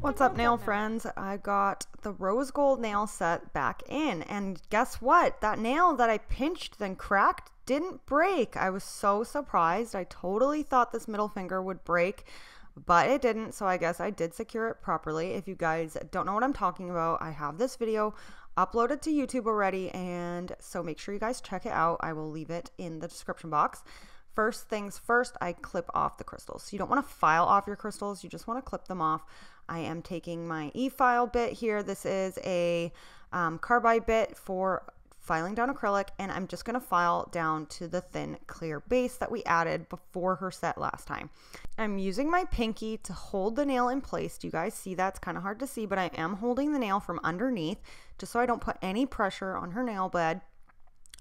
What's up, nail friends? I got the rose gold nail set back in, and guess what? That nail that I pinched then cracked didn't break. I was so surprised. I totally thought this middle finger would break, but it didn't, so I guess I did secure it properly. If you guys don't know what I'm talking about, I have this video uploaded to YouTube already, and so make sure you guys check it out. I will leave it in the description box. First things first, I clip off the crystals. So you don't want to file off your crystals, you just want to clip them off. I am taking my e-file bit here. This is a um, carbide bit for filing down acrylic and I'm just going to file down to the thin clear base that we added before her set last time. I'm using my pinky to hold the nail in place. Do you guys see that? It's kind of hard to see, but I am holding the nail from underneath just so I don't put any pressure on her nail bed.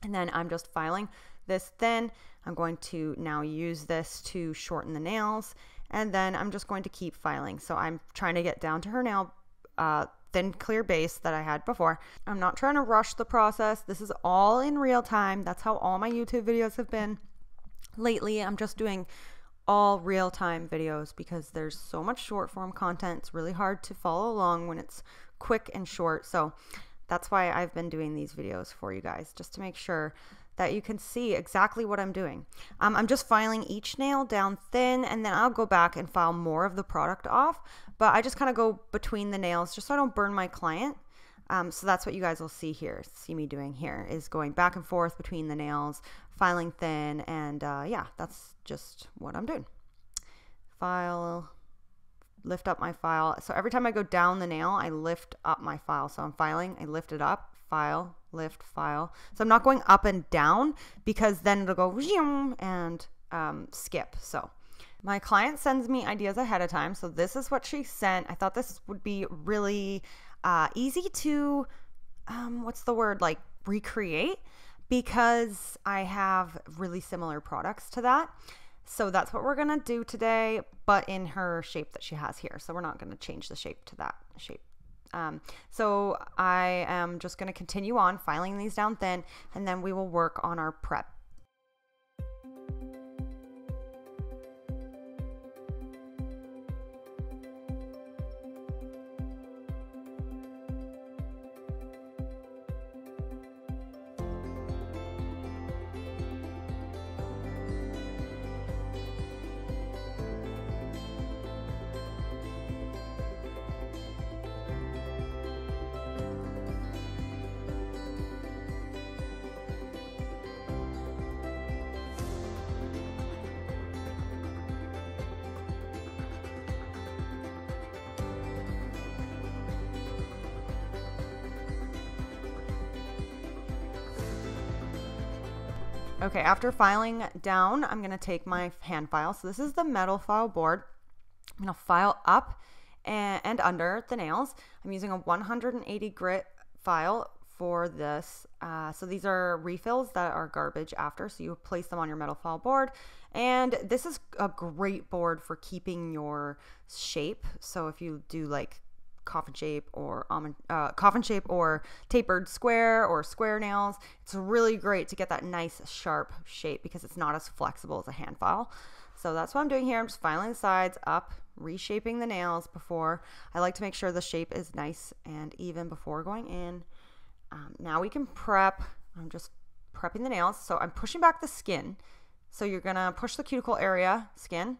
And then I'm just filing this thin. I'm going to now use this to shorten the nails and then I'm just going to keep filing. So I'm trying to get down to her nail uh, thin clear base that I had before. I'm not trying to rush the process. This is all in real time. That's how all my YouTube videos have been lately. I'm just doing all real time videos because there's so much short form content. It's really hard to follow along when it's quick and short. So that's why I've been doing these videos for you guys, just to make sure that you can see exactly what I'm doing. Um, I'm just filing each nail down thin and then I'll go back and file more of the product off. But I just kind of go between the nails just so I don't burn my client. Um, so that's what you guys will see here, see me doing here, is going back and forth between the nails, filing thin, and uh, yeah, that's just what I'm doing. File, lift up my file. So every time I go down the nail, I lift up my file. So I'm filing, I lift it up, file, lift, file. So I'm not going up and down because then it'll go and um, skip. So my client sends me ideas ahead of time. So this is what she sent. I thought this would be really uh, easy to, um, what's the word, like recreate because I have really similar products to that. So that's what we're going to do today, but in her shape that she has here. So we're not going to change the shape to that shape. Um, so I am just going to continue on filing these down thin and then we will work on our prep. Okay, after filing down, I'm going to take my hand file. So this is the metal file board. I'm going to file up and, and, under the nails. I'm using a 180 grit file for this. Uh, so these are refills that are garbage after. So you place them on your metal file board. And this is a great board for keeping your shape. So if you do like coffin shape or almond uh, coffin shape or tapered square or square nails. It's really great to get that nice sharp shape because it's not as flexible as a hand file. So that's what I'm doing here. I'm just filing the sides up, reshaping the nails before. I like to make sure the shape is nice and even before going in. Um, now we can prep. I'm just prepping the nails. So I'm pushing back the skin. So you're gonna push the cuticle area skin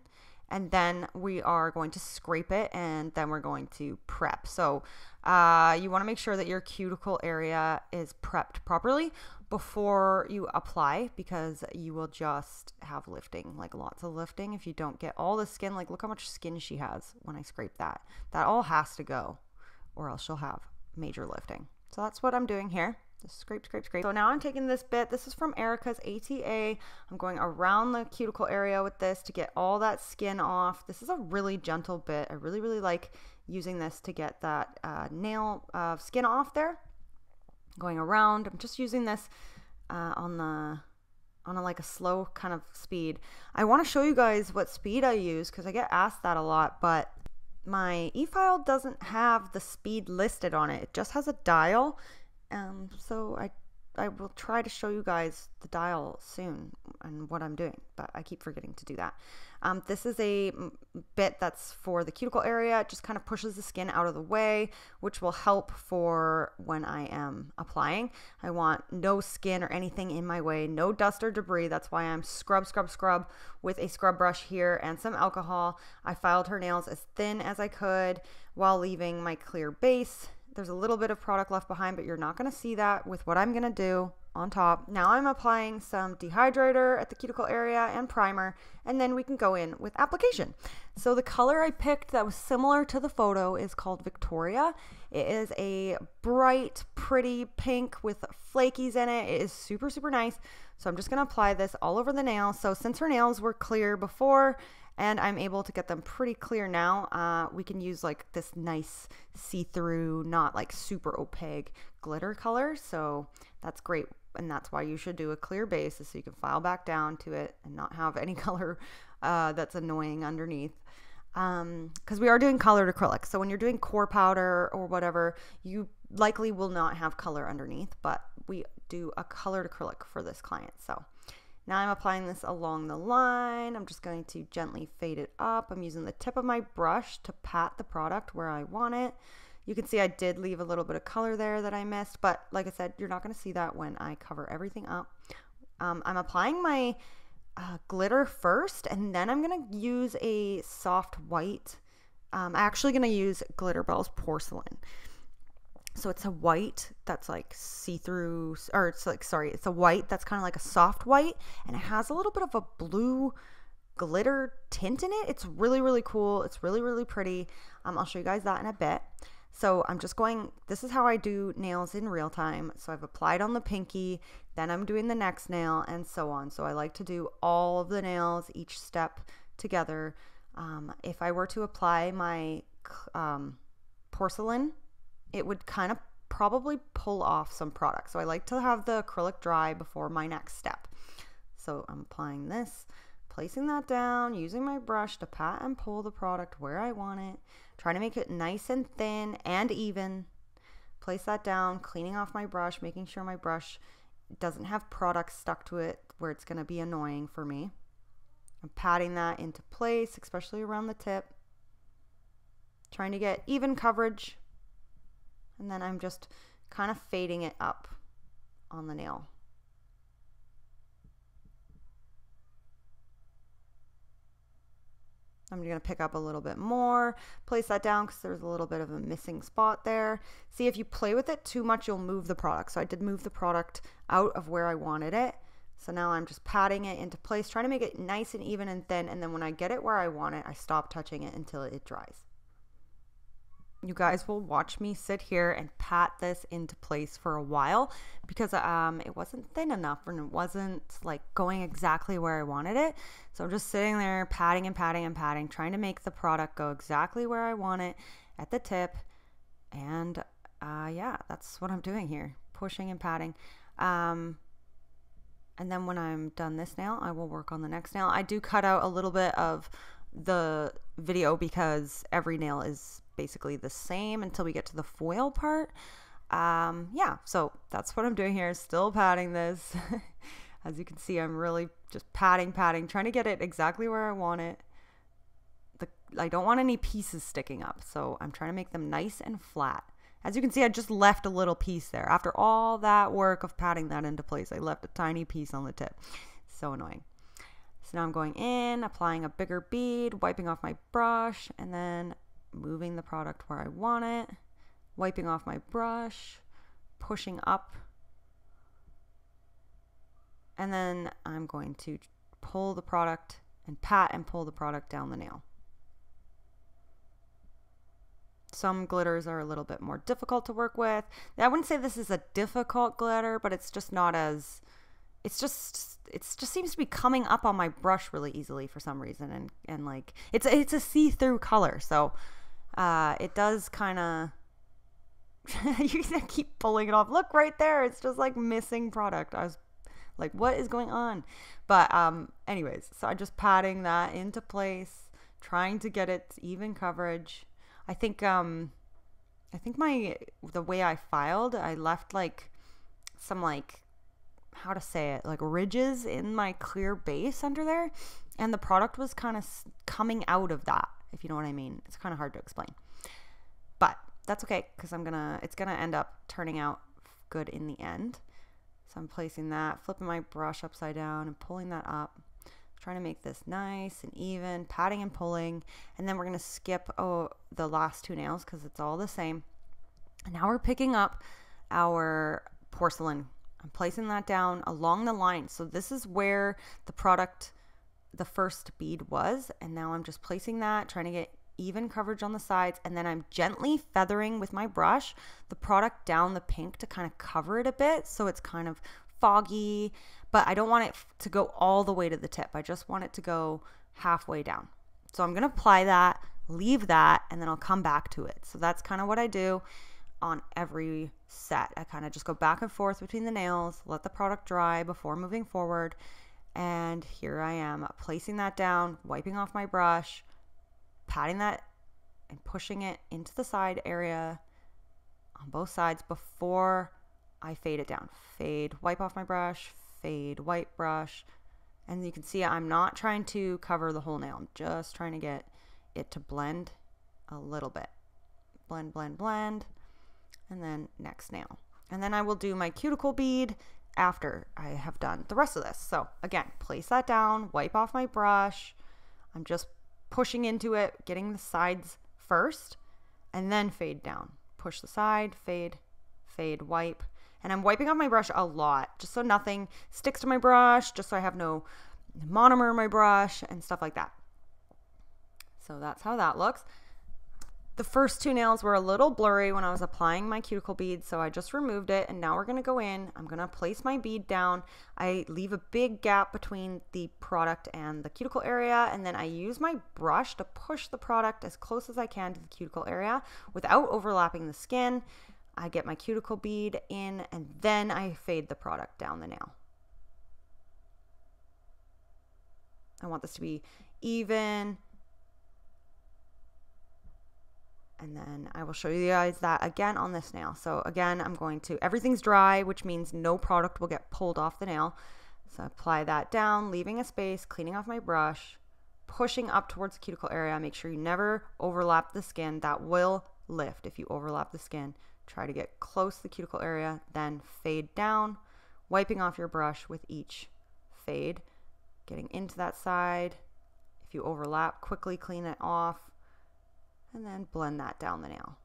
and then we are going to scrape it and then we're going to prep. So uh, you want to make sure that your cuticle area is prepped properly before you apply because you will just have lifting, like lots of lifting. If you don't get all the skin, like look how much skin she has when I scrape that. That all has to go or else she'll have major lifting. So that's what I'm doing here. Just scrape, scrape, scrape. So now I'm taking this bit. This is from Erica's ATA. I'm going around the cuticle area with this to get all that skin off. This is a really gentle bit. I really, really like using this to get that uh, nail uh, skin off there. Going around. I'm just using this uh, on the on a, like a slow kind of speed. I want to show you guys what speed I use because I get asked that a lot, but my e-file doesn't have the speed listed on it. It just has a dial um, so I, I will try to show you guys the dial soon and what I'm doing, but I keep forgetting to do that. Um, this is a bit that's for the cuticle area. It just kind of pushes the skin out of the way, which will help for when I am applying. I want no skin or anything in my way, no dust or debris. That's why I'm scrub, scrub, scrub with a scrub brush here and some alcohol. I filed her nails as thin as I could while leaving my clear base. There's a little bit of product left behind, but you're not going to see that with what I'm going to do on top. Now I'm applying some dehydrator at the cuticle area and primer, and then we can go in with application. So the color I picked that was similar to the photo is called Victoria. It is a bright, pretty pink with flakies in it. It is super, super nice. So I'm just going to apply this all over the nail. So since her nails were clear before, and I'm able to get them pretty clear now. Uh, we can use like this nice see-through, not like super opaque glitter color. So that's great. And that's why you should do a clear base so you can file back down to it and not have any color uh, that's annoying underneath because um, we are doing colored acrylic. So when you're doing core powder or whatever, you likely will not have color underneath, but we do a colored acrylic for this client. So now I'm applying this along the line. I'm just going to gently fade it up. I'm using the tip of my brush to pat the product where I want it. You can see I did leave a little bit of color there that I missed, but like I said, you're not going to see that when I cover everything up. Um, I'm applying my uh, glitter first, and then I'm going to use a soft white. Um, I'm actually going to use Glitterbels Porcelain. So it's a white that's like see through, or it's like, sorry, it's a white that's kind of like a soft white and it has a little bit of a blue glitter tint in it. It's really, really cool. It's really, really pretty. Um, I'll show you guys that in a bit. So I'm just going, this is how I do nails in real time. So I've applied on the pinky, then I'm doing the next nail and so on. So I like to do all of the nails, each step together. Um, if I were to apply my um, porcelain it would kind of probably pull off some product. So I like to have the acrylic dry before my next step. So I'm applying this, placing that down, using my brush to pat and pull the product where I want it, trying to make it nice and thin and even. Place that down, cleaning off my brush, making sure my brush doesn't have product stuck to it where it's going to be annoying for me. I'm patting that into place, especially around the tip. Trying to get even coverage and then I'm just kind of fading it up on the nail. I'm going to pick up a little bit more, place that down because there's a little bit of a missing spot there. See, if you play with it too much, you'll move the product. So I did move the product out of where I wanted it. So now I'm just patting it into place, trying to make it nice and even and thin. And then when I get it where I want it, I stop touching it until it dries you guys will watch me sit here and pat this into place for a while because um, it wasn't thin enough and it wasn't like going exactly where I wanted it. So I'm just sitting there patting and patting and patting, trying to make the product go exactly where I want it at the tip. And uh, yeah, that's what I'm doing here, pushing and patting. Um, and then when I'm done this nail, I will work on the next nail. I do cut out a little bit of the video because every nail is basically the same until we get to the foil part. Um, yeah, so that's what I'm doing here. Still padding this. As you can see, I'm really just padding, padding, trying to get it exactly where I want it. The, I don't want any pieces sticking up, so I'm trying to make them nice and flat. As you can see, I just left a little piece there. After all that work of patting that into place, I left a tiny piece on the tip. So annoying. So now I'm going in, applying a bigger bead, wiping off my brush, and then moving the product where I want it, wiping off my brush, pushing up, and then I'm going to pull the product and pat and pull the product down the nail. Some glitters are a little bit more difficult to work with. I wouldn't say this is a difficult glitter, but it's just not as it's just it just seems to be coming up on my brush really easily for some reason and and like it's it's a see-through color. So uh, it does kind of you keep pulling it off. Look right there. It's just like missing product. I was like, what is going on? But um, anyways, so I'm just patting that into place, trying to get it even coverage. I think um, I think my the way I filed, I left like some like how to say it, like ridges in my clear base under there. And the product was kind of coming out of that, if you know what I mean. It's kind of hard to explain. But that's okay because I'm gonna, it's gonna end up turning out good in the end. So I'm placing that, flipping my brush upside down and pulling that up. Trying to make this nice and even, patting and pulling. And then we're gonna skip oh the last two nails because it's all the same. And now we're picking up our porcelain. I'm placing that down along the line. So this is where the product, the first bead was. And now I'm just placing that, trying to get even coverage on the sides. And then I'm gently feathering with my brush the product down the pink to kind of cover it a bit. So it's kind of foggy, but I don't want it to go all the way to the tip. I just want it to go halfway down. So I'm going to apply that, leave that, and then I'll come back to it. So that's kind of what I do on every set. I kind of just go back and forth between the nails, let the product dry before moving forward. And here I am placing that down, wiping off my brush, patting that and pushing it into the side area on both sides before I fade it down. Fade, wipe off my brush, fade, wipe brush. And you can see I'm not trying to cover the whole nail. I'm just trying to get it to blend a little bit. Blend, blend, blend and then next nail. And then I will do my cuticle bead after I have done the rest of this. So again, place that down, wipe off my brush. I'm just pushing into it, getting the sides first, and then fade down. Push the side, fade, fade, wipe. And I'm wiping off my brush a lot, just so nothing sticks to my brush, just so I have no monomer in my brush and stuff like that. So that's how that looks. The first two nails were a little blurry when I was applying my cuticle bead, so I just removed it. And now we're gonna go in, I'm gonna place my bead down. I leave a big gap between the product and the cuticle area, and then I use my brush to push the product as close as I can to the cuticle area without overlapping the skin. I get my cuticle bead in, and then I fade the product down the nail. I want this to be even and then I will show you guys that again on this nail. So again, I'm going to, everything's dry, which means no product will get pulled off the nail. So apply that down, leaving a space, cleaning off my brush, pushing up towards the cuticle area. Make sure you never overlap the skin. That will lift if you overlap the skin. Try to get close to the cuticle area, then fade down, wiping off your brush with each fade, getting into that side. If you overlap, quickly clean it off and then blend that down the nail.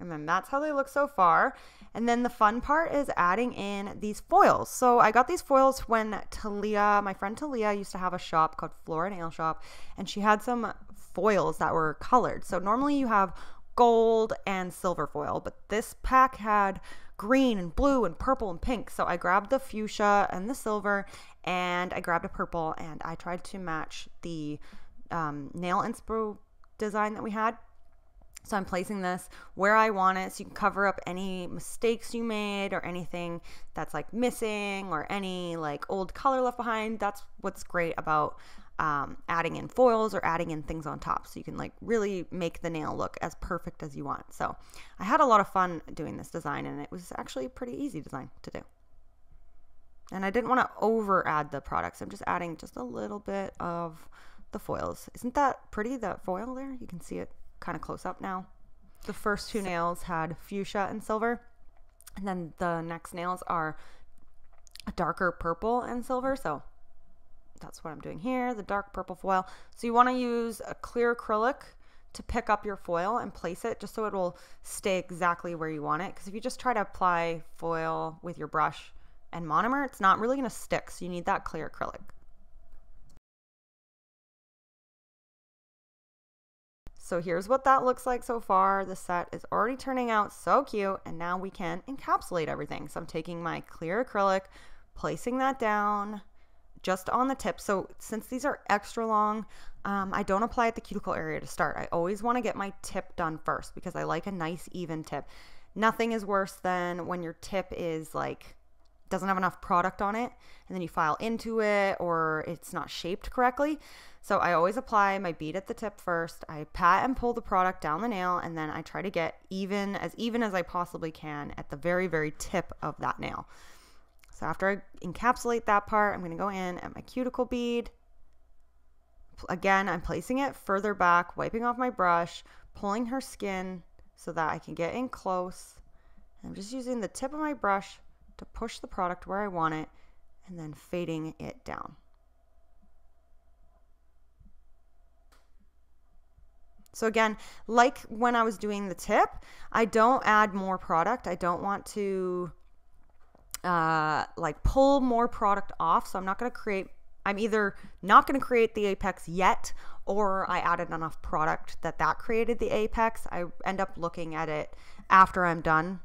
And then that's how they look so far. And then the fun part is adding in these foils. So I got these foils when Talia, my friend Talia, used to have a shop called Flora Nail Shop, and she had some foils that were colored. So normally you have gold and silver foil, but this pack had green and blue and purple and pink. So I grabbed the fuchsia and the silver and I grabbed a purple and I tried to match the um, nail inspo design that we had. So I'm placing this where I want it so you can cover up any mistakes you made or anything that's like missing or any like old color left behind. That's what's great about um, adding in foils or adding in things on top so you can like really make the nail look as perfect as you want. So I had a lot of fun doing this design and it was actually a pretty easy design to do. And I didn't want to over add the products. I'm just adding just a little bit of the foils. Isn't that pretty, that foil there? You can see it kind of close up now. The first two nails had fuchsia and silver. And then the next nails are a darker purple and silver. So that's what I'm doing here, the dark purple foil. So you want to use a clear acrylic to pick up your foil and place it just so it will stay exactly where you want it. Because if you just try to apply foil with your brush and monomer, it's not really going to stick. So you need that clear acrylic. So here's what that looks like so far. The set is already turning out so cute and now we can encapsulate everything. So I'm taking my clear acrylic, placing that down, just on the tip. So since these are extra long, um, I don't apply at the cuticle area to start. I always want to get my tip done first because I like a nice even tip. Nothing is worse than when your tip is like doesn't have enough product on it and then you file into it or it's not shaped correctly. So I always apply my bead at the tip first. I pat and pull the product down the nail and then I try to get even as even as I possibly can at the very very tip of that nail. So after I encapsulate that part, I'm going to go in at my cuticle bead. Again, I'm placing it further back, wiping off my brush, pulling her skin so that I can get in close. I'm just using the tip of my brush to push the product where I want it and then fading it down. So again, like when I was doing the tip, I don't add more product. I don't want to uh, like pull more product off. So I'm not going to create, I'm either not going to create the apex yet or I added enough product that that created the apex. I end up looking at it after I'm done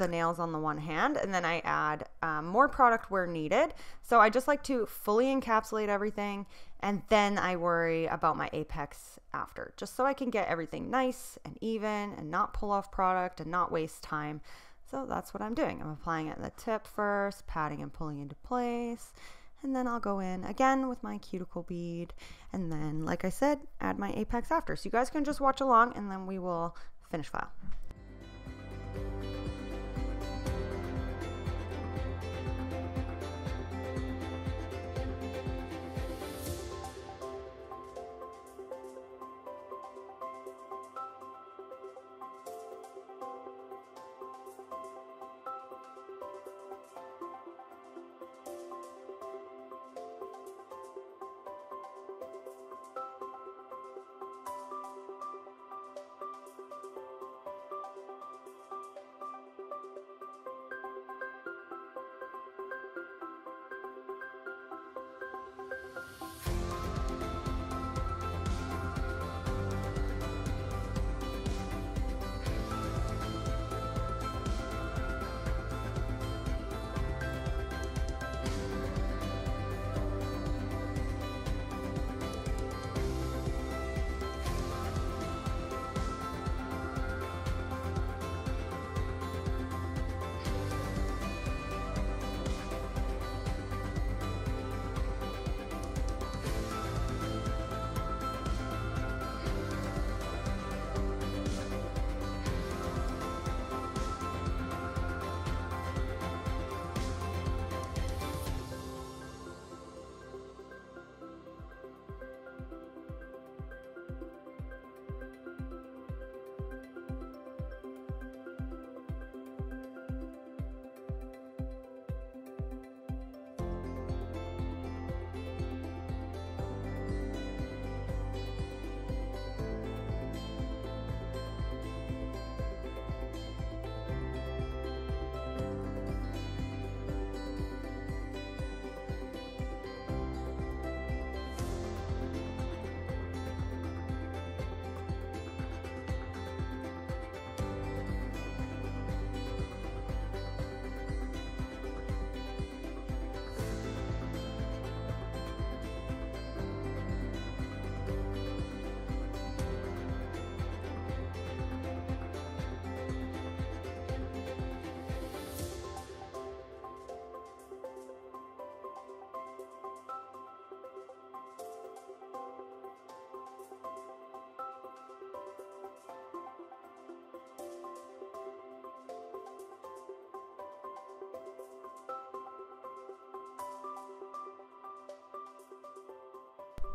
the nails on the one hand and then I add um, more product where needed. So I just like to fully encapsulate everything and then I worry about my apex after just so I can get everything nice and even and not pull off product and not waste time. So that's what I'm doing. I'm applying it at the tip first, patting and pulling into place. And then I'll go in again with my cuticle bead. And then, like I said, add my apex after. So you guys can just watch along and then we will finish file.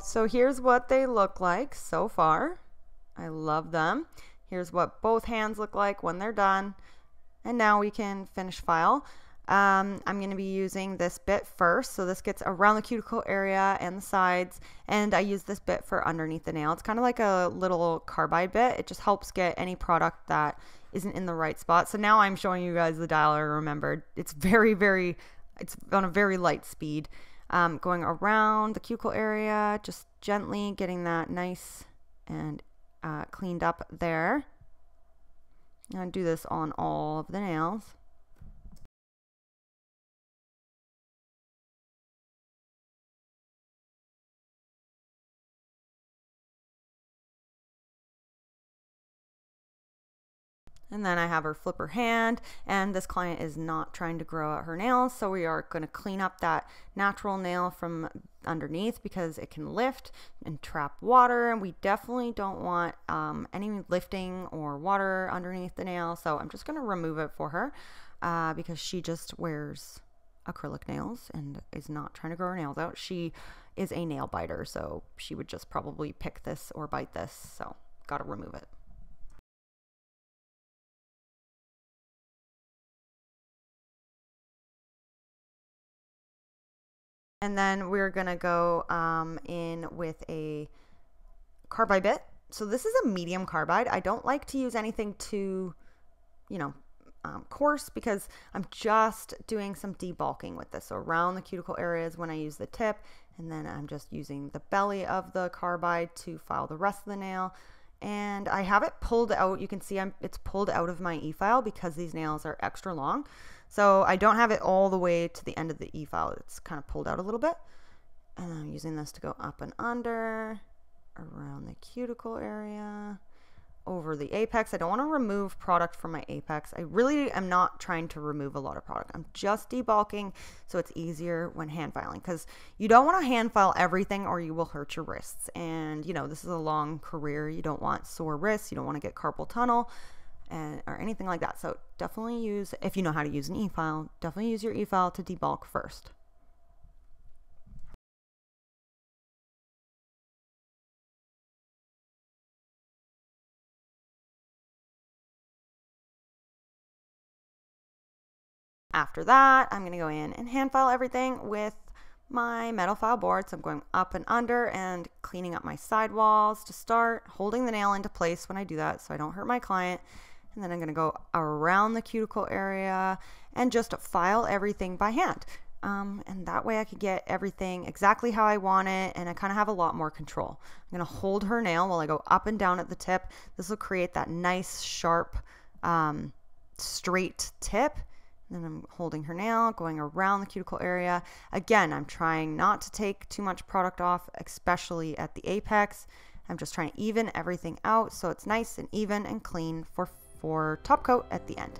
So here's what they look like so far. I love them. Here's what both hands look like when they're done. And now we can finish file. Um, I'm going to be using this bit first. So this gets around the cuticle area and the sides. And I use this bit for underneath the nail. It's kind of like a little carbide bit. It just helps get any product that isn't in the right spot. So now I'm showing you guys the dial I remembered. It's very, very, it's on a very light speed um, going around the cuticle area, just gently getting that nice and uh, cleaned up there. And do this on all of the nails. And then I have her flip her hand, and this client is not trying to grow out her nails, so we are going to clean up that natural nail from underneath because it can lift and trap water, and we definitely don't want um, any lifting or water underneath the nail. So I'm just going to remove it for her uh, because she just wears acrylic nails and is not trying to grow her nails out. She is a nail biter, so she would just probably pick this or bite this. So got to remove it. And then we're going to go um, in with a carbide bit. So this is a medium carbide. I don't like to use anything too, you know, um, coarse because I'm just doing some debulking with this. So around the cuticle areas when I use the tip, and then I'm just using the belly of the carbide to file the rest of the nail. And I have it pulled out. You can see I'm, it's pulled out of my e-file because these nails are extra long. So I don't have it all the way to the end of the e-file. It's kind of pulled out a little bit. And I'm using this to go up and under, around the cuticle area, over the apex. I don't want to remove product from my apex. I really am not trying to remove a lot of product. I'm just debulking so it's easier when hand filing because you don't want to hand file everything or you will hurt your wrists. And you know, this is a long career. You don't want sore wrists. You don't want to get carpal tunnel and or anything like that. So definitely use if you know how to use an e-file, definitely use your e-file to debulk first. After that, I'm going to go in and hand file everything with my metal file board. So I'm going up and under and cleaning up my sidewalls to start, holding the nail into place when I do that so I don't hurt my client. And then I'm going to go around the cuticle area and just file everything by hand. Um, and that way I can get everything exactly how I want it and I kind of have a lot more control. I'm going to hold her nail while I go up and down at the tip. This will create that nice, sharp, um, straight tip. And then I'm holding her nail, going around the cuticle area. Again, I'm trying not to take too much product off, especially at the apex. I'm just trying to even everything out so it's nice and even and clean for for top coat at the end.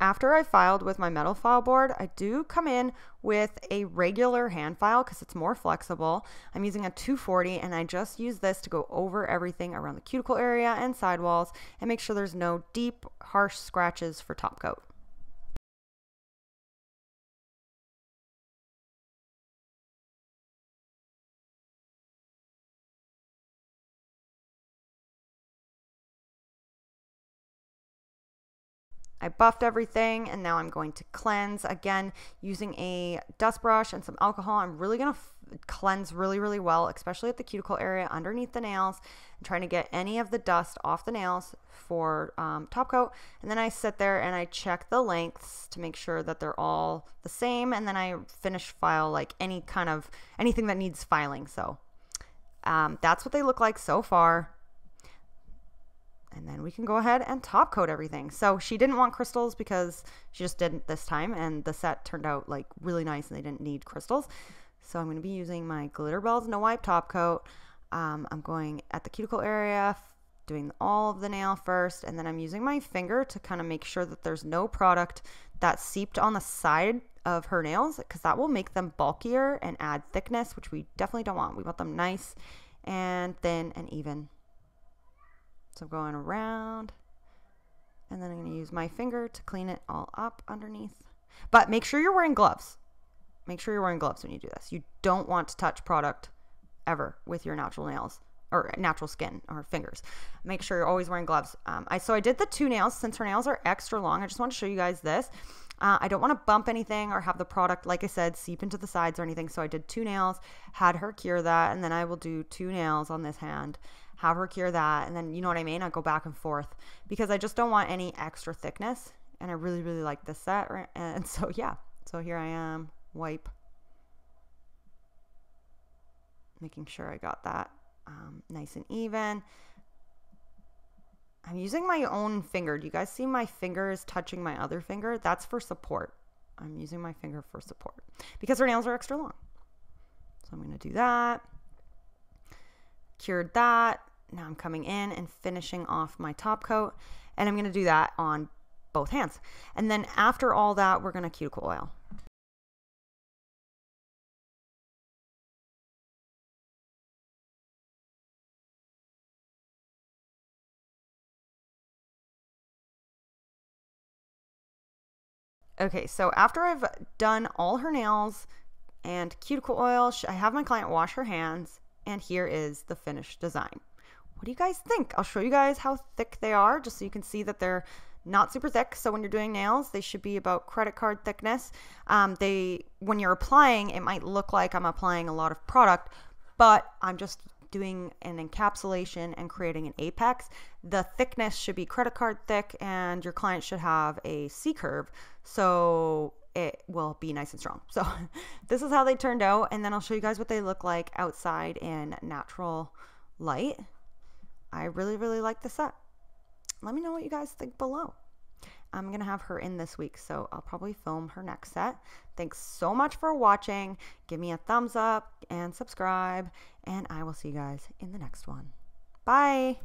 after I filed with my metal file board, I do come in with a regular hand file because it's more flexible. I'm using a 240 and I just use this to go over everything around the cuticle area and sidewalls and make sure there's no deep, harsh scratches for top coat. I buffed everything and now I'm going to cleanse again using a dust brush and some alcohol. I'm really going to cleanse really, really well, especially at the cuticle area underneath the nails and trying to get any of the dust off the nails for um, top coat. And then I sit there and I check the lengths to make sure that they're all the same. And then I finish file like any kind of anything that needs filing. So um, that's what they look like so far. And then we can go ahead and top coat everything. So she didn't want crystals because she just didn't this time. And the set turned out like really nice and they didn't need crystals. So I'm going to be using my Glitterbels No Wipe Top Coat. Um, I'm going at the cuticle area, doing all of the nail first, and then I'm using my finger to kind of make sure that there's no product that seeped on the side of her nails because that will make them bulkier and add thickness, which we definitely don't want. We want them nice and thin and even. So I'm going around, and then I'm going to use my finger to clean it all up underneath. But make sure you're wearing gloves. Make sure you're wearing gloves when you do this. You don't want to touch product ever with your natural nails or natural skin or fingers. Make sure you're always wearing gloves. Um, I so I did the two nails since her nails are extra long. I just want to show you guys this. Uh, I don't want to bump anything or have the product, like I said, seep into the sides or anything. So I did two nails, had her cure that, and then I will do two nails on this hand, have her cure that, and then you know what I mean. I go back and forth because I just don't want any extra thickness, and I really really like this set. And so yeah, so here I am wipe. Making sure I got that um, nice and even. I'm using my own finger. Do you guys see my fingers touching my other finger? That's for support. I'm using my finger for support because her nails are extra long. So I'm going to do that. Cured that. Now I'm coming in and finishing off my top coat. And I'm going to do that on both hands. And then after all that, we're going to cuticle oil. Okay, so after I've done all her nails and cuticle oil, I have my client wash her hands, and here is the finished design. What do you guys think? I'll show you guys how thick they are, just so you can see that they're not super thick. So when you're doing nails, they should be about credit card thickness. Um, they, when you're applying, it might look like I'm applying a lot of product, but I'm just doing an encapsulation and creating an apex, the thickness should be credit card thick and your client should have a C curve. So it will be nice and strong. So this is how they turned out. And then I'll show you guys what they look like outside in natural light. I really, really like the set. Let me know what you guys think below. I'm going to have her in this week, so I'll probably film her next set. Thanks so much for watching. Give me a thumbs up and subscribe, and I will see you guys in the next one. Bye.